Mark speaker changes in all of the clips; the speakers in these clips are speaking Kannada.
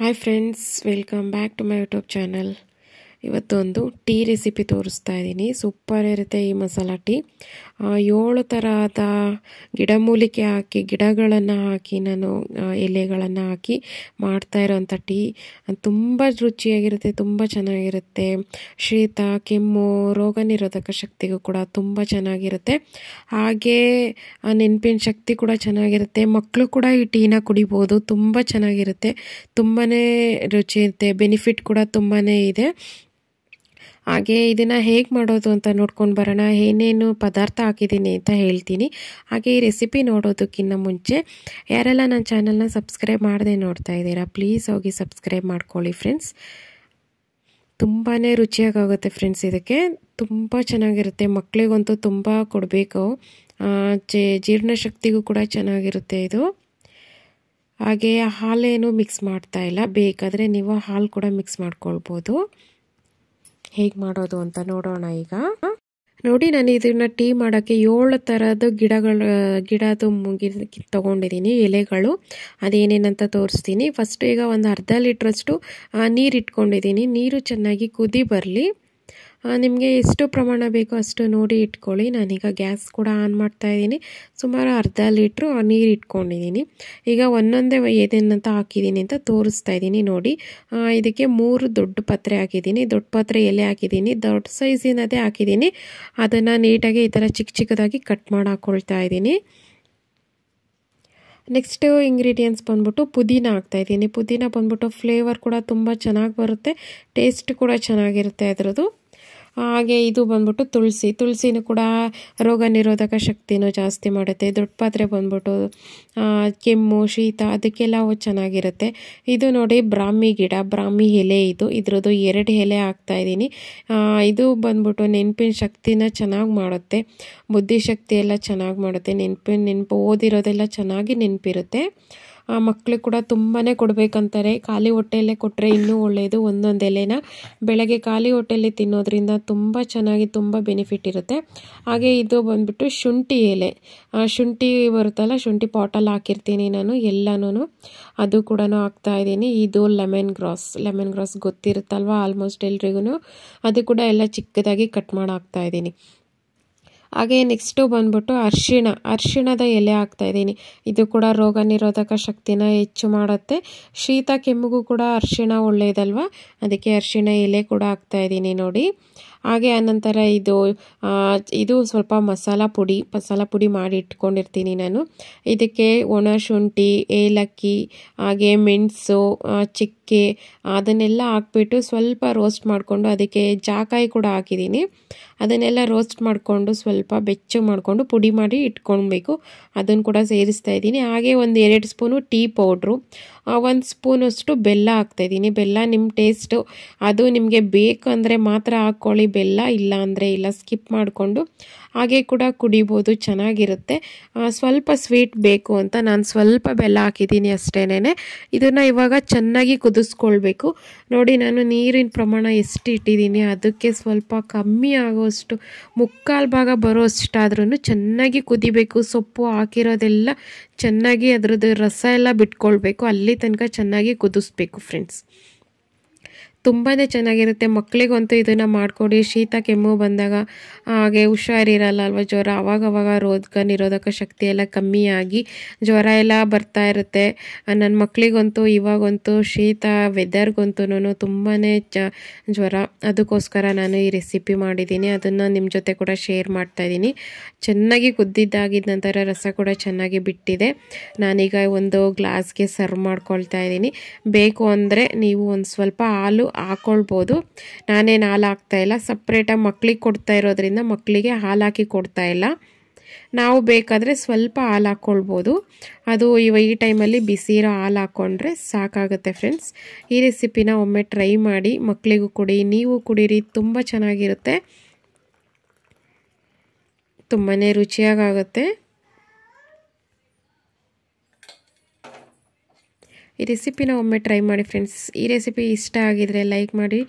Speaker 1: Hi friends, welcome back to my YouTube channel. ಇವತ್ತೊಂದು ಟೀ ರೆಸಿಪಿ ತೋರಿಸ್ತಾ ಇದ್ದೀನಿ. ಸೂಪರ್ ಇರುತ್ತೆ ಈ ಮಸಾಲ ಟೀ. ಏಳು ಥರದ ಗಿಡಮೂಲಿಕೆ ಹಾಕಿ, ಗಿಡಗಳನ್ನು ಹಾಕಿ, ನಾನು ಎಲೆಗಳನ್ನು ಹಾಕಿ ಮಾಡ್ತಾ ಇರೋವಂಥ ಟೀ. ತುಂಬ ರುಚಿಯಾಗಿರುತ್ತೆ, ತುಂಬ ಚೆನ್ನಾಗಿರುತ್ತೆ. ಶೀತ, ಕೆಮ್ಮು, ರೋಗ ನಿರೋಧಕ ಶಕ್ತಿಗೂ ಕೂಡ ತುಂಬ ಚೆನ್ನಾಗಿರುತ್ತೆ. ಹಾಗೆ ನೆನಪಿನ ಶಕ್ತಿ ಕೂಡ ಚೆನ್ನಾಗಿರುತ್ತೆ. ಮಕ್ಕಳು ಕೂಡ ಈ ಟೀನ ಕುಡಿಬೋದು, ತುಂಬ ಚೆನ್ನಾಗಿರುತ್ತೆ. ತುಂಬಾ ರುಚಿ ಇರುತ್ತೆ, ಬೆನಿಫಿಟ್ ಕೂಡ ತುಂಬಾ ಇದೆ. ಹಾಗೆ ಇದನ್ನು ಹೇಗೆ ಮಾಡೋದು ಅಂತ ನೋಡ್ಕೊಂಡು ಬರೋಣ. ಏನೇನು ಪದಾರ್ಥ ಹಾಕಿದ್ದೀನಿ ಅಂತ ಹೇಳ್ತೀನಿ. ಹಾಗೆ ಈ ರೆಸಿಪಿ ನೋಡೋದಕ್ಕಿಂತ ಮುಂಚೆ ಯಾರೆಲ್ಲ ನನ್ನ ಚಾನಲ್ನ ಸಬ್ಸ್ಕ್ರೈಬ್ ಮಾಡದೆ ನೋಡ್ತಾ ಇದ್ದೀರಾ ಪ್ಲೀಸ್ ಹೋಗಿ ಸಬ್ಸ್ಕ್ರೈಬ್ ಮಾಡ್ಕೊಳ್ಳಿ ಫ್ರೆಂಡ್ಸ್ ತುಂಬಾ ರುಚಿಯಾಗುತ್ತೆ ಫ್ರೆಂಡ್ಸ್ ಇದಕ್ಕೆ. ತುಂಬ ಚೆನ್ನಾಗಿರುತ್ತೆ. ಮಕ್ಕಳಿಗಂತೂ ತುಂಬ ಕೊಡಬೇಕು. ಜೇ ಜೀರ್ಣಶಕ್ತಿಗೂ ಕೂಡ ಚೆನ್ನಾಗಿರುತ್ತೆ ಇದು. ಹಾಗೆ ಹಾಲೇನು ಮಿಕ್ಸ್ ಮಾಡ್ತಾ ಇಲ್ಲ. ಬೇಕಾದರೆ ನೀವು ಹಾಲು ಕೂಡ ಮಿಕ್ಸ್ ಮಾಡ್ಕೊಳ್ಬೋದು. ಹೇಗೆ ಮಾಡೋದು ಅಂತ ನೋಡೋಣ ಈಗ. ನೋಡಿ, ನಾನು ಇದನ್ನ ಟೀ ಮಾಡೋಕ್ಕೆ ಏಳು ಥರದ ಗಿಡಗಳು, ಗಿಡದು ಮುಗಿ ತೊಗೊಂಡಿದ್ದೀನಿ, ಎಲೆಗಳು. ಅದೇನೇನಂತ ತೋರಿಸ್ತೀನಿ. ಫಸ್ಟ್ ಈಗ ಒಂದು ಅರ್ಧ ಲೀಟ್ರಷ್ಟು ನೀರು ಇಟ್ಕೊಂಡಿದ್ದೀನಿ. ನೀರು ಚೆನ್ನಾಗಿ ಕುದಿ ಬರಲಿ. ನಿಮಗೆ ಎಷ್ಟು ಪ್ರಮಾಣ ಬೇಕೋ ಅಷ್ಟು ನೋಡಿ ಇಟ್ಕೊಳ್ಳಿ. ನಾನೀಗ ಗ್ಯಾಸ್ ಕೂಡ ಆನ್ ಮಾಡ್ತಾ ಇದ್ದೀನಿ. ಸುಮಾರು ಅರ್ಧ ಲೀಟ್ರು ನೀರು ಇಟ್ಕೊಂಡಿದ್ದೀನಿ. ಈಗ ಒಂದೊಂದೇ ಏನೇನಂತ ಹಾಕಿದ್ದೀನಿ ಅಂತ ತೋರಿಸ್ತಾ ಇದ್ದೀನಿ ನೋಡಿ. ಇದಕ್ಕೆ ಮೂರು ದೊಡ್ಡ ಪತ್ರೆ ಹಾಕಿದ್ದೀನಿ. ದೊಡ್ಡ ಪಾತ್ರೆ ಎಲೆ ಹಾಕಿದ್ದೀನಿ. ದೊಡ್ಡ ಸೈಜಿನದೇ ಹಾಕಿದ್ದೀನಿ. ಅದನ್ನು ನೀಟಾಗಿ ಈ ಥರ ಚಿಕ್ಕ ಚಿಕ್ಕದಾಗಿ ಕಟ್ ಮಾಡಿ ಹಾಕ್ಕೊಳ್ತಾ ಇದ್ದೀನಿ. ನೆಕ್ಸ್ಟ್ ಇಂಗ್ರೀಡಿಯೆಂಟ್ಸ್ ಬಂದ್ಬಿಟ್ಟು ಪುದೀನ ಹಾಕ್ತಾಯಿದ್ದೀನಿ ಪುದೀನ ಬಂದ್ಬಿಟ್ಟು ಫ್ಲೇವರ್ ಕೂಡ ತುಂಬ ಚೆನ್ನಾಗಿ ಬರುತ್ತೆ. ಟೇಸ್ಟ್ ಕೂಡ ಚೆನ್ನಾಗಿರುತ್ತೆ ಅದರದ್ದು. ಹಾಗೆ ಇದು ಬಂದ್ಬಿಟ್ಟು ತುಳಸಿ. ತುಳಸಿನೂ ಕೂಡ ರೋಗ ನಿರೋಧಕ ಶಕ್ತಿನೂ ಜಾಸ್ತಿ ಮಾಡುತ್ತೆ. ದೊಡ್ಡ ಪಾತ್ರೆ ಬಂದ್ಬಿಟ್ಟು ಕೆಮ್ಮು, ಶೀತ ಅದಕ್ಕೆಲ್ಲ ಚೆನ್ನಾಗಿರುತ್ತೆ. ಇದು ನೋಡಿ ಬ್ರಾಹ್ಮಿ ಗಿಡ, ಬ್ರಾಹ್ಮಿ ಎಲೆ ಇದು. ಇದ್ರದ್ದು ಎರಡು ಎಲೆ ಹಾಕ್ತಾ ಇದ್ದೀನಿ. ಇದು ಬಂದ್ಬಿಟ್ಟು ನೆನಪಿನ ಶಕ್ತಿನ ಚೆನ್ನಾಗಿ ಮಾಡುತ್ತೆ. ಬುದ್ಧಿಶಕ್ತಿ ಎಲ್ಲ ಚೆನ್ನಾಗಿ ಮಾಡುತ್ತೆ. ನೆನಪಿನ ನೆನಪು ಓದಿರೋದೆಲ್ಲ ಚೆನ್ನಾಗಿ ನೆನಪಿರುತ್ತೆ. ಮಕ್ಕಳಿಗೆ ಕೂಡ ತುಂಬಾ ಕೊಡಬೇಕಂತಾರೆ. ಖಾಲಿ ಹೊಟ್ಟೆಯಲ್ಲೇ ಕೊಟ್ಟರೆ ಇನ್ನೂ ಒಳ್ಳೆಯದು ಒಂದೊಂದು ಎಲೆನ. ಬೆಳಗ್ಗೆ ಖಾಲಿ ಹೊಟ್ಟೆಯಲ್ಲಿ ತಿನ್ನೋದ್ರಿಂದ ತುಂಬ ಚೆನ್ನಾಗಿ ತುಂಬ ಬೆನಿಫಿಟ್ ಇರುತ್ತೆ. ಹಾಗೆ ಇದು ಬಂದ್ಬಿಟ್ಟು ಶುಂಠಿ ಎಲೆ. ಶುಂಠಿ ಬರುತ್ತಲ್ಲ, ಶುಂಠಿ ಪಾಟಲ್ಲಿ ಹಾಕಿರ್ತೀನಿ ನಾನು ಎಲ್ಲನೂ ಅದು ಕೂಡ ಹಾಕ್ತಾ ಇದ್ದೀನಿ. ಇದು ಲೆಮನ್ ಗ್ರಾಸ್. ಲೆಮನ್ ಗ್ರಾಸ್ ಗೊತ್ತಿರುತ್ತಲ್ವ ಆಲ್ಮೋಸ್ಟ್ ಎಲ್ರಿಗೂ ಅದು ಕೂಡ ಎಲ್ಲ ಚಿಕ್ಕದಾಗಿ ಕಟ್ ಮಾಡಿ ಹಾಕ್ತಾ ಇದ್ದೀನಿ. ಹಾಗೆ ನೆಕ್ಸ್ಟು ಬಂದ್ಬಿಟ್ಟು ಅರ್ಶಿಣ, ಅರಿಶಿಣದ ಎಲೆ ಹಾಕ್ತಾಯಿದ್ದೀನಿ ಇದು ಕೂಡ ರೋಗ ನಿರೋಧಕ ಶಕ್ತಿನ ಹೆಚ್ಚು ಮಾಡುತ್ತೆ. ಶೀತ, ಕೆಮ್ಮಿಗೂ ಕೂಡ ಅರ್ಶಿಣ ಒಳ್ಳೆಯದಲ್ವ ಅದಕ್ಕೆ ಅರಿಶಿಣ ಎಲೆ ಕೂಡ ಹಾಕ್ತಾಯಿದ್ದೀನಿ ನೋಡಿ. ಹಾಗೆ ಆನಂತರ ಇದು ಇದು ಸ್ವಲ್ಪ ಮಸಾಲ ಪುಡಿ ಮಸಾಲ ಪುಡಿ ಮಾಡಿ ಇಟ್ಕೊಂಡಿರ್ತೀನಿ ನಾನು. ಇದಕ್ಕೆ ಒಣ ಶುಂಠಿ, ಏಲಕ್ಕಿ, ಹಾಗೆ ಮೆಣಸು ಚಿಕ್ಕೆ, ಅದನ್ನೆಲ್ಲ ಹಾಕ್ಬಿಟ್ಟು ಸ್ವಲ್ಪ ರೋಸ್ಟ್ ಮಾಡಿಕೊಂಡು ಅದಕ್ಕೆ ಜಾಕಾಯಿ ಕೂಡ ಹಾಕಿದ್ದೀನಿ. ಅದನ್ನೆಲ್ಲ ರೋಸ್ಟ್ ಮಾಡಿಕೊಂಡು ಸ್ವಲ್ಪ ಬೆಚ್ಚಗೆ ಮಾಡಿಕೊಂಡು ಪುಡಿ ಮಾಡಿ ಇಟ್ಕೊಳ್ಬೇಕು. ಅದನ್ನು ಕೂಡ ಸೇರಿಸ್ತಾ ಇದ್ದೀನಿ. ಹಾಗೆ ಒಂದು ಎರಡು ಸ್ಪೂನು ಟೀ ಪೌಡ್ರು ಒಂದು ಸ್ಪೂನಷ್ಟು ಬೆಲ್ಲ ಹಾಕ್ತಾಯಿದ್ದೀನಿ ಬೆಲ್ಲ ನಿಮ್ಮ ಟೇಸ್ಟು, ಅದು ನಿಮಗೆ ಬೇಕಂದರೆ ಮಾತ್ರ ಹಾಕ್ಕೊಳ್ಳಿ. ಬೆಲ್ಲ ಇಲ್ಲ ಅಂದರೆ ಇಲ್ಲ, ಸ್ಕಿಪ್ ಮಾಡಿಕೊಂಡು ಹಾಗೆ ಕೂಡ ಕುಡಿಬೋದು, ಚೆನ್ನಾಗಿರುತ್ತೆ. ಸ್ವಲ್ಪ ಸ್ವೀಟ್ ಬೇಕು ಅಂತ ನಾನು ಸ್ವಲ್ಪ ಬೆಲ್ಲ ಹಾಕಿದ್ದೀನಿ ಅಷ್ಟೇನೆ ಇದನ್ನು ಇವಾಗ ಚೆನ್ನಾಗಿ ಕುದಿಸ್ಕೊಳ್ಬೇಕು. ನೋಡಿ, ನಾನು ನೀರಿನ ಪ್ರಮಾಣ ಎಷ್ಟು ಇಟ್ಟಿದ್ದೀನಿ, ಅದಕ್ಕೆ ಸ್ವಲ್ಪ ಕಮ್ಮಿ ಆಗೋಷ್ಟು, ಮುಕ್ಕಾಲು ಭಾಗ ಬರೋ ಅಷ್ಟಾದ್ರೂ ಚೆನ್ನಾಗಿ ಕುದಿಬೇಕು. ಸೊಪ್ಪು ಹಾಕಿರೋದೆಲ್ಲ ಚೆನ್ನಾಗಿ ಅದರದ್ದು ರಸ ಎಲ್ಲ ಬಿಟ್ಕೊಳ್ಬೇಕು. ಅಲ್ಲಿ ತನಕ ಚೆನ್ನಾಗಿ ಕುದಿಸ್ಬೇಕು ಫ್ರೆಂಡ್ಸ್ ತುಂಬಾ ಚೆನ್ನಾಗಿರುತ್ತೆ. ಮಕ್ಕಳಿಗಂತೂ ಇದನ್ನು ಮಾಡಿಕೊಡಿ. ಶೀತ, ಕೆಮ್ಮು ಬಂದಾಗ ಹಾಗೆ ಹುಷಾರಿರಲ್ಲ ಅಲ್ವಾ ಜ್ವರ? ಅವಾಗವಾಗ ರೋಗ ನಿರೋಧಕ ಶಕ್ತಿ ಎಲ್ಲ ಕಮ್ಮಿಯಾಗಿ ಜ್ವರ ಎಲ್ಲ ಬರ್ತಾ ಇರುತ್ತೆ. ನನ್ನ ಮಕ್ಕಳಿಗಂತೂ ಇವಾಗಂತೂ ಶೀತ ವೆದರ್ಗಂತೂ ತುಂಬಾ ಚ ಜ್ವರ. ಅದಕ್ಕೋಸ್ಕರ ನಾನು ಈ ರೆಸಿಪಿ ಮಾಡಿದ್ದೀನಿ. ಅದನ್ನು ನಿಮ್ಮ ಜೊತೆ ಕೂಡ ಶೇರ್ ಮಾಡ್ತಾಯಿದ್ದೀನಿ ಚೆನ್ನಾಗಿ ಕುದ್ದಿದ್ದಾಗಿದ್ದ ನಂತರ ರಸ ಕೂಡ ಚೆನ್ನಾಗಿ ಬಿಟ್ಟಿದೆ. ನಾನೀಗ ಒಂದು ಗ್ಲಾಸ್ಗೆ ಸರ್ವ್ ಮಾಡ್ಕೊಳ್ತಾ ಇದ್ದೀನಿ. ಬೇಕು ಅಂದರೆ ನೀವು ಒಂದು ಸ್ವಲ್ಪ ಹಾಲು ಹಾಕ್ಕೊಳ್ಬೋದು ನಾನೇನು ಹಾಲು ಹಾಕ್ತಾಯಿಲ್ಲ ಸಪ್ರೇಟಾಗಿ ಮಕ್ಕಳಿಗೆ ಕೊಡ್ತಾ ಇರೋದ್ರಿಂದ ಮಕ್ಕಳಿಗೆ ಹಾಲು ಹಾಕಿ ಕೊಡ್ತಾ ಇಲ್ಲ. ನಾವು ಬೇಕಾದರೆ ಸ್ವಲ್ಪ ಹಾಲು ಹಾಕ್ಕೊಳ್ಬೋದು ಅದು ಇವ ಈ ಟೈಮಲ್ಲಿ ಬಿಸಿ ಇರೋ ಹಾಲು ಹಾಕ್ಕೊಂಡ್ರೆ ಸಾಕಾಗುತ್ತೆ ಫ್ರೆಂಡ್ಸ್ ಈ ರೆಸಿಪಿನ ಒಮ್ಮೆ ಟ್ರೈ ಮಾಡಿ ಮಕ್ಕಳಿಗೂ ಕೊಡಿ, ನೀವು ಕುಡೀರಿ, ತುಂಬ ಚೆನ್ನಾಗಿರುತ್ತೆ. ತುಂಬಾ ರುಚಿಯಾಗುತ್ತೆ ಈ ರೆಸಿಪಿನ ಒಮ್ಮೆ ಟ್ರೈ ಮಾಡಿ ಫ್ರೆಂಡ್ಸ್ ಈ ರೆಸಿಪಿ ಇಷ್ಟ ಆಗಿದರೆ ಲೈಕ್ ಮಾಡಿ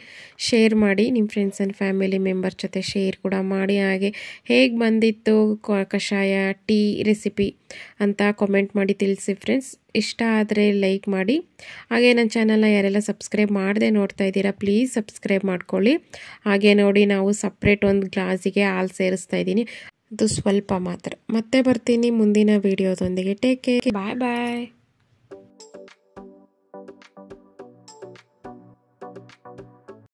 Speaker 1: ಶೇರ್ ಮಾಡಿ. ನಿಮ್ಮ ಫ್ರೆಂಡ್ಸ್ ಆ್ಯಂಡ್ ಫ್ಯಾಮಿಲಿ ಮೆಂಬರ್ ಜೊತೆ ಶೇರ್ ಕೂಡ ಮಾಡಿ. ಹಾಗೆ ಹೇಗೆ ಬಂದಿತ್ತು ಕಷಾಯ, ಟೀ ರೆಸಿಪಿ ಅಂತ ಕಾಮೆಂಟ್ ಮಾಡಿ ತಿಳಿಸಿ ಫ್ರೆಂಡ್ಸ್ ಇಷ್ಟ ಆದರೆ ಲೈಕ್ ಮಾಡಿ. ಹಾಗೆ ನನ್ನ ಚಾನಲ್ನ ಯಾರೆಲ್ಲ ಸಬ್ಸ್ಕ್ರೈಬ್ ಮಾಡದೆ ನೋಡ್ತಾ ಇದ್ದೀರಾ ಪ್ಲೀಸ್ ಸಬ್ಸ್ಕ್ರೈಬ್ ಮಾಡ್ಕೊಳ್ಳಿ. ಹಾಗೆ ನೋಡಿ ನಾವು ಸಪ್ರೇಟ್ ಒಂದು ಗ್ಲಾಸಿಗೆ ಹಾಲು ಸೇರಿಸ್ತಾ ಇದ್ದೀನಿ. ಅದು ಸ್ವಲ್ಪ ಮಾತ್ರ. ಮತ್ತೆ ಬರ್ತೀನಿ ಮುಂದಿನ ವೀಡಿಯೋದೊಂದಿಗೆ ಟೇಕ್ ಕೇರ್ ಬಾಯ್ ಬಾಯ್